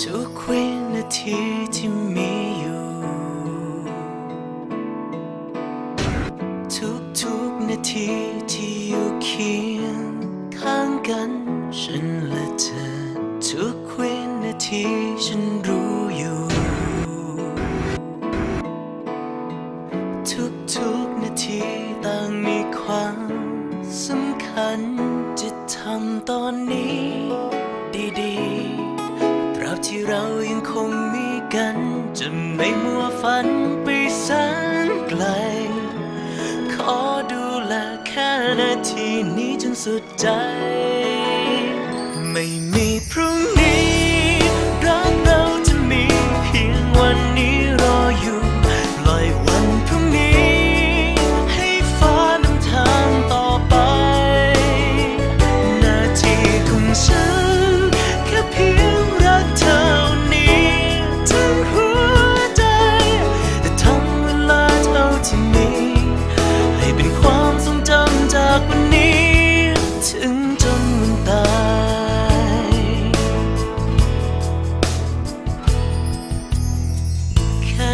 ทุกๆนาทีที่มีอยู่ ทุกทุกๆนาทีที่อยู่เคียงข้างกัน ฉันและเธอ ทุกวินาทีฉันรู้อยู่ ทุกทุกๆนาทีต่างมีความสำคัญจะทำตอนนี้ดีๆ ที่เรายังคงมีกัน จะไม่มัวฝันไปแสนไกล ขอดูแลแค่นาทีนี้จนสุดใจ ไม่มีพรุ่งนี้ รักเราจะมีเพียงวันนี้รออยู่ปล่อยวันพรุ่งนี้ ให้ฟ้านำทางต่อไป นาทีของฉัน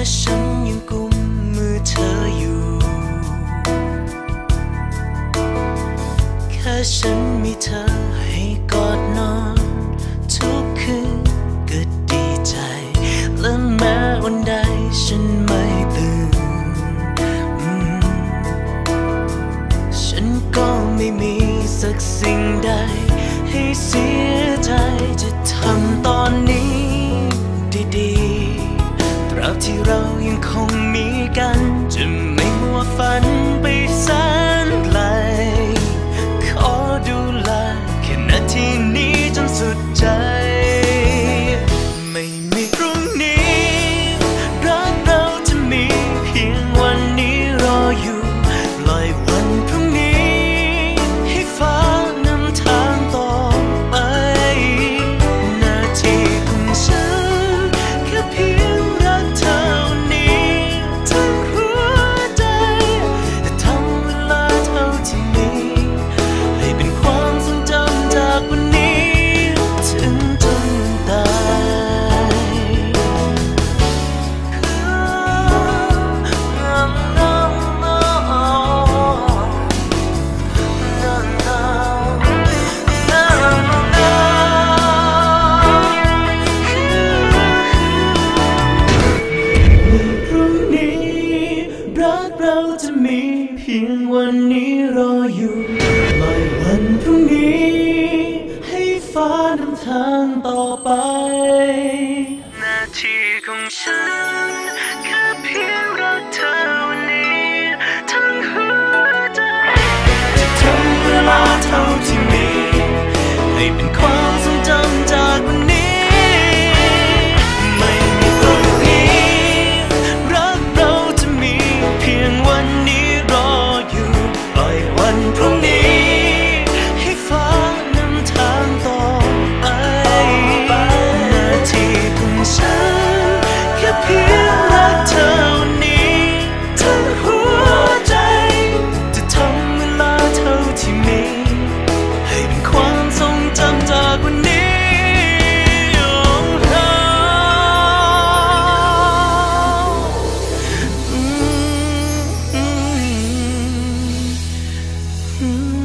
ฉันยังกุมมือเธออยู่ แค่ฉันมีเธอให้กอดนอน ทุกคืนก็ดีใจ และแม้วันใดฉันไม่ตื่นอืมฉันก็ไม่มีสักสิ่งใดให้เสีย ที่เรายังคงมีกัน จะไม่มัวฝัน จะมีเพียงวันนี้รออยู่ปล่อยวันพรุ่งนี้ ให้ฟ้านำทางต่อไป หน้าที่ของฉัน true